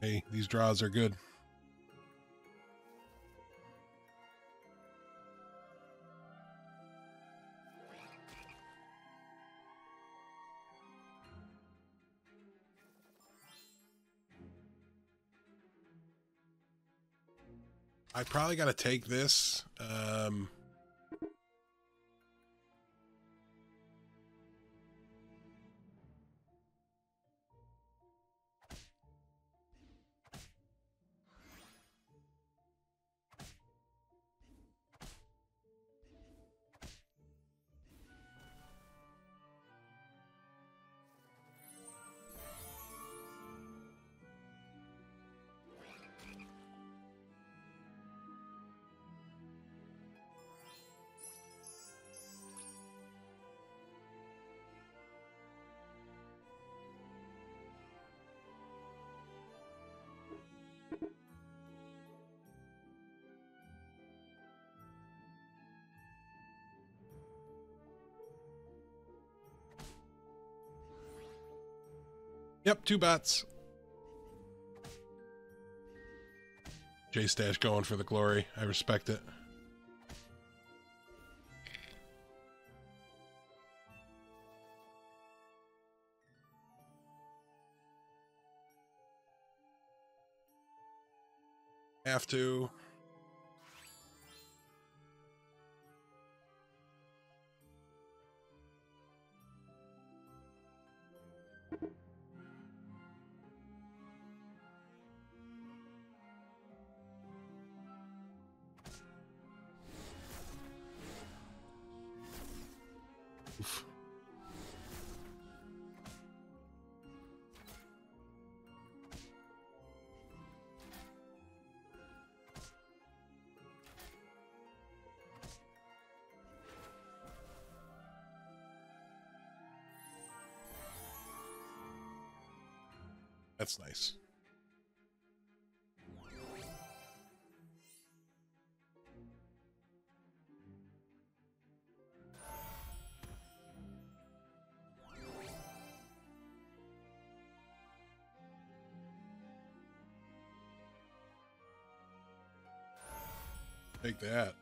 Hey, these draws are good. I probably got to take this. Um, Yep, two bats. J Stash going for the glory. I respect it. Have to. That's nice. Take that.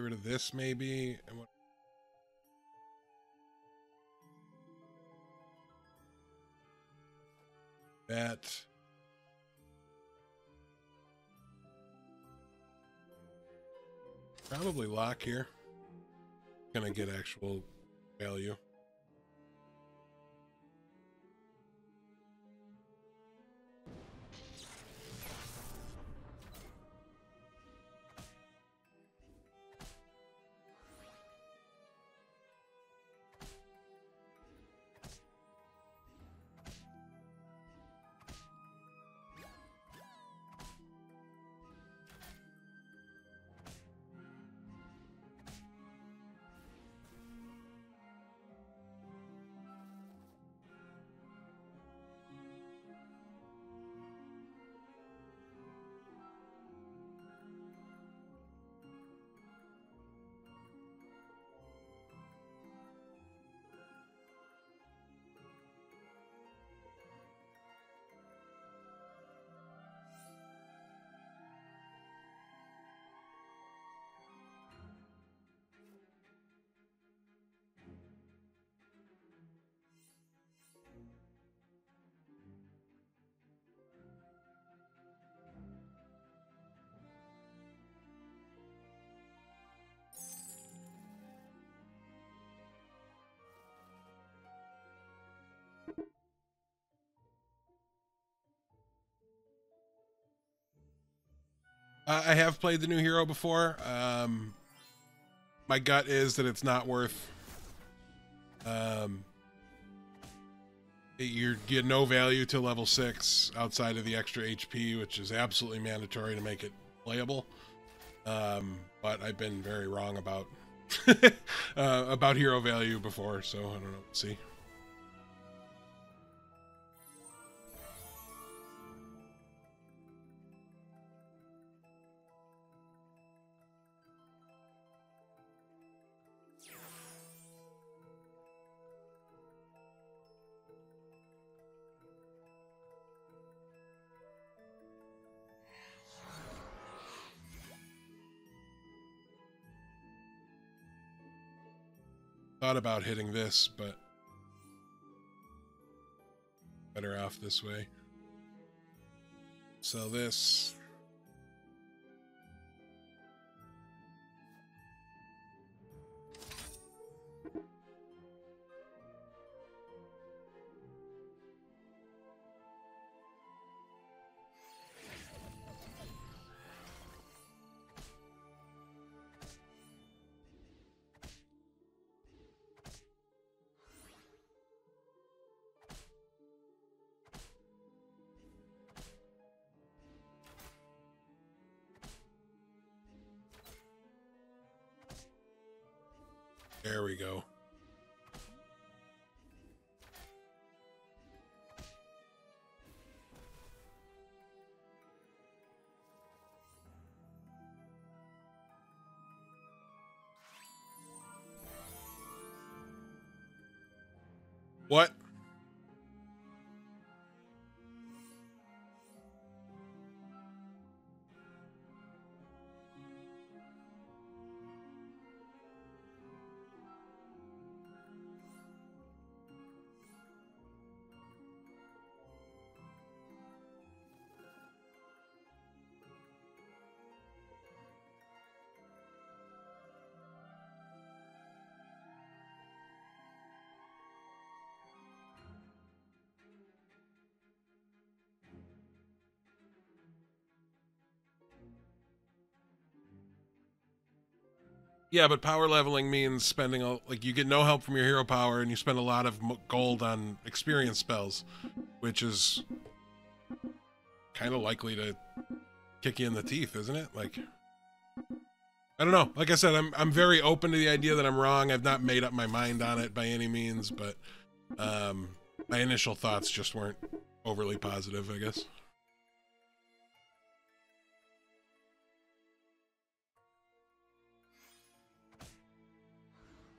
Get rid of this maybe. That. Probably lock here. Gonna get actual value. I have played the new hero before. Um, my gut is that it's not worth. Um, you get no value to level six outside of the extra HP, which is absolutely mandatory to make it playable. Um, but I've been very wrong about uh, about hero value before, so I don't know. See. Thought about hitting this, but better off this way. Sell this. There we go. Yeah, but power leveling means spending a, like you get no help from your hero power, and you spend a lot of gold on experience spells, which is kind of likely to kick you in the teeth, isn't it? Like, I don't know. Like I said, I'm I'm very open to the idea that I'm wrong. I've not made up my mind on it by any means, but um, my initial thoughts just weren't overly positive, I guess.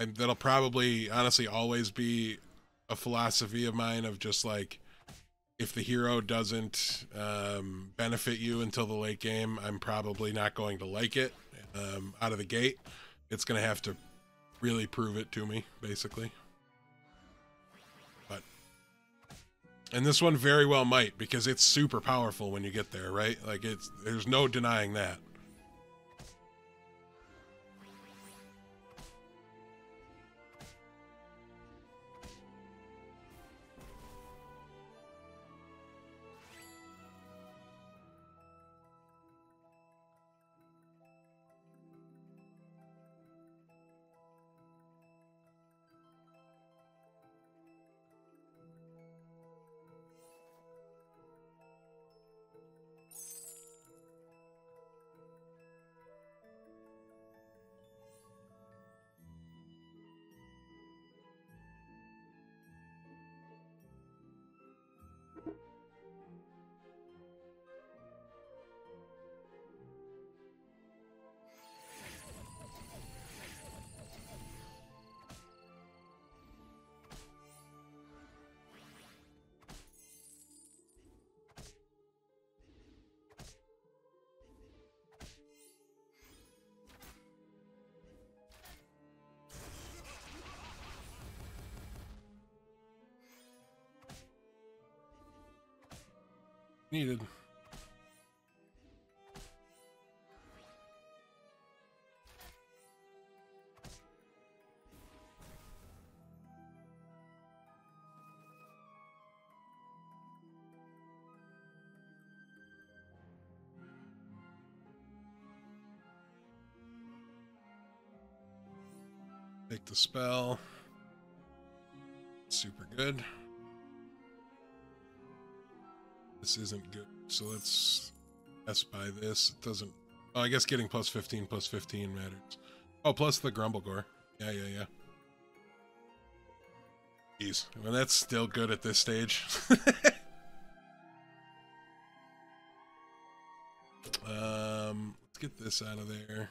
And that'll probably honestly always be a philosophy of mine of just like if the hero doesn't um, benefit you until the late game, I'm probably not going to like it um, out of the gate. It's going to have to really prove it to me, basically. But and this one very well might because it's super powerful when you get there, right? Like it's there's no denying that. needed. Take the spell. Super good. This isn't good. So let's S by this. It doesn't... Oh, I guess getting plus 15 plus 15 matters. Oh, plus the Grumblegore. Yeah, yeah, yeah. Jeez. Mean, that's still good at this stage. um, let's get this out of there.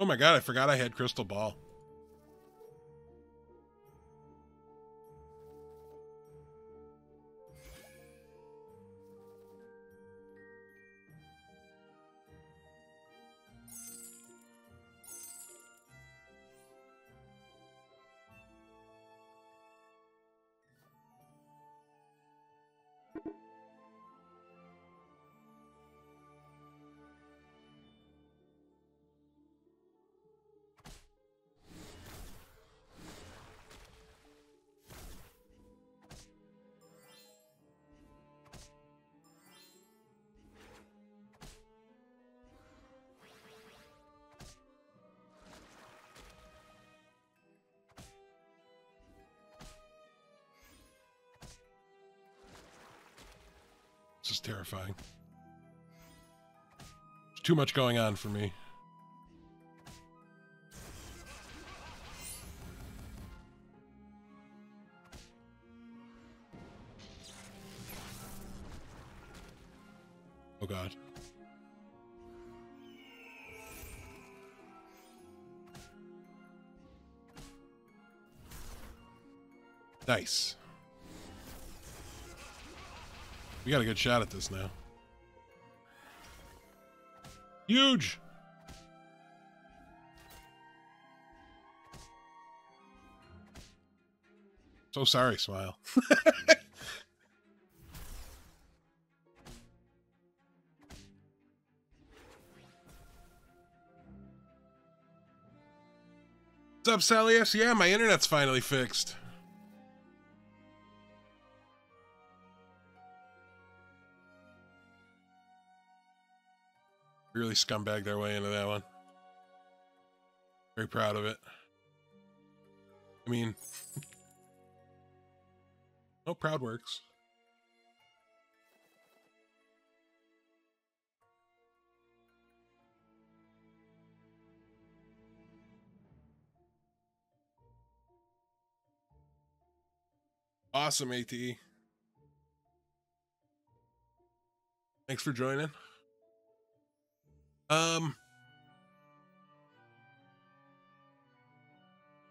Oh my god, I forgot I had Crystal Ball. Is terrifying. There's too much going on for me. Oh god. Nice. We got a good shot at this now. Huge! So sorry, Smile. What's up, Sally? Yeah, my internet's finally fixed. Really scumbagged their way into that one. Very proud of it. I mean, no proud works. Awesome, ATE. Thanks for joining. Um,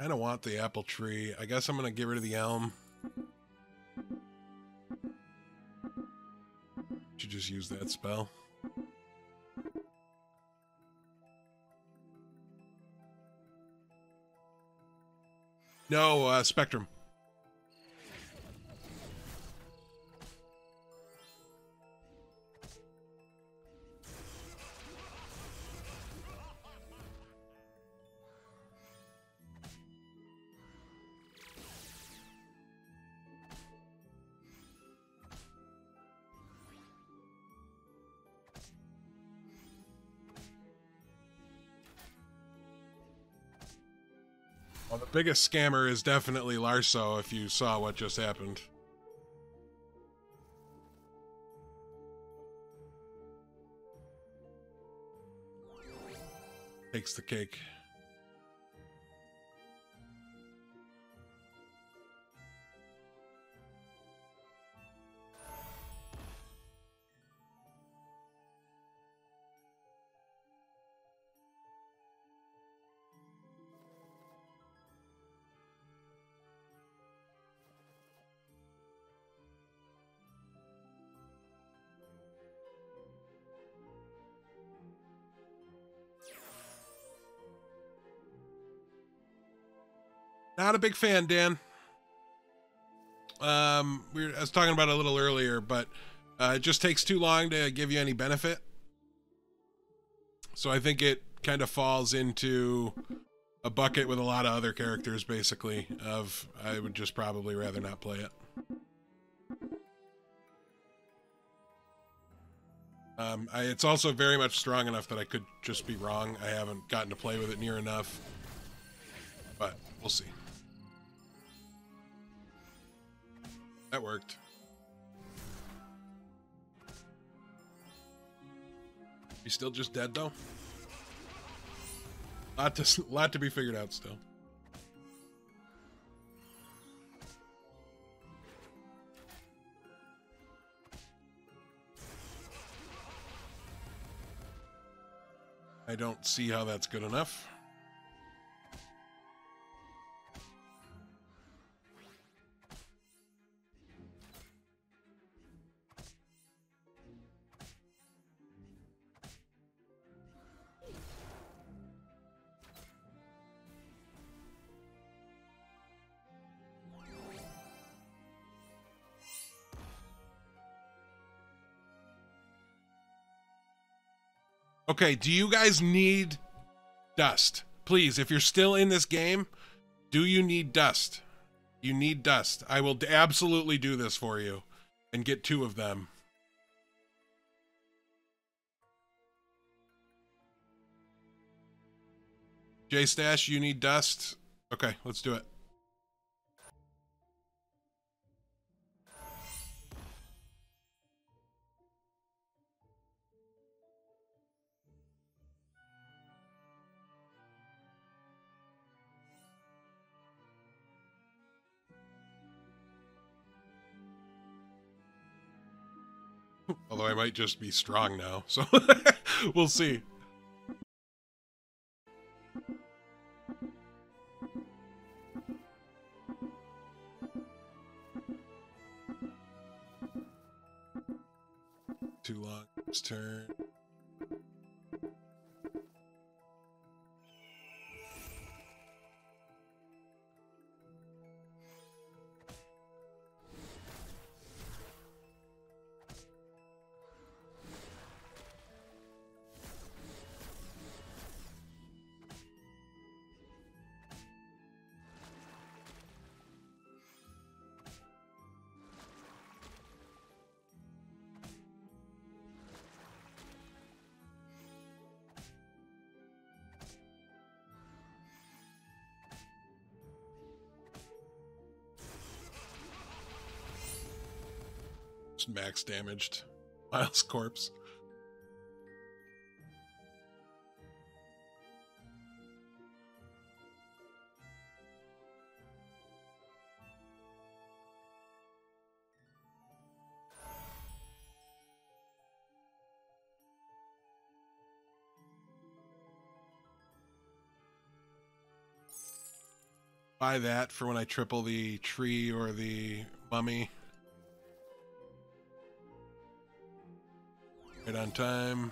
I don't want the apple tree. I guess I'm gonna get rid of the elm. Should just use that spell. No, uh, Spectrum. Well, the biggest scammer is definitely Larso, if you saw what just happened. Takes the cake. Not a big fan, Dan. Um, we were, I was talking about a little earlier, but uh, it just takes too long to give you any benefit. So I think it kind of falls into a bucket with a lot of other characters, basically. Of I would just probably rather not play it. Um, I, it's also very much strong enough that I could just be wrong. I haven't gotten to play with it near enough, but we'll see. That worked. He's still just dead though. Lot to lot to be figured out still. I don't see how that's good enough. Okay, do you guys need dust? Please, if you're still in this game, do you need dust? You need dust. I will absolutely do this for you and get two of them. J Stash, you need dust? Okay, let's do it. Although I might just be strong now, so we'll see. Too long turn. Max damaged Miles' corpse. Buy that for when I triple the tree or the mummy. Right on time.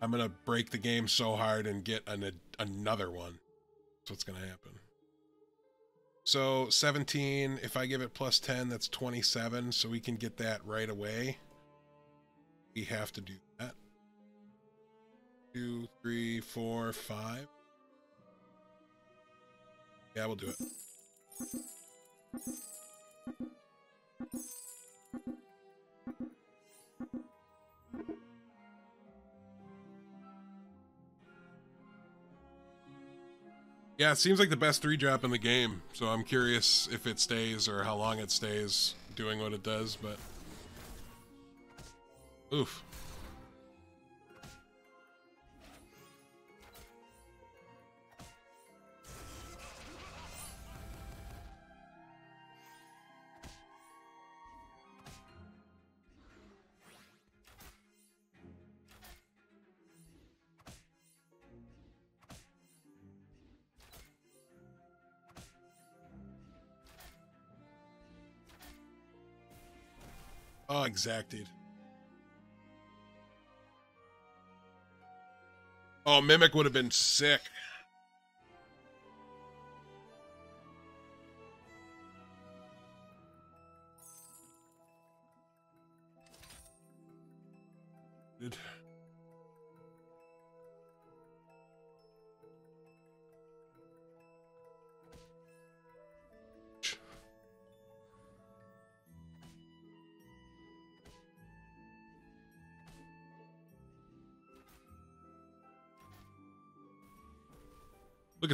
I'm to break the game so hard and get an, another one. That's what's to happen. So 17, if I give it plus 10, that's 27. So we can get that right away. We have to do that. Two, three, four, five. Yeah, we'll do it. Yeah, it seems like the best three drop in the game, so I'm curious if it stays or how long it stays doing what it does, but... Oof. Exacted. Oh, Mimic would have been sick.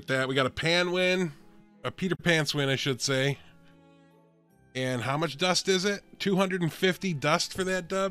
That. We got a pan win, a Peter Pants win, I should say. And how much dust is it? 250 dust for that dub?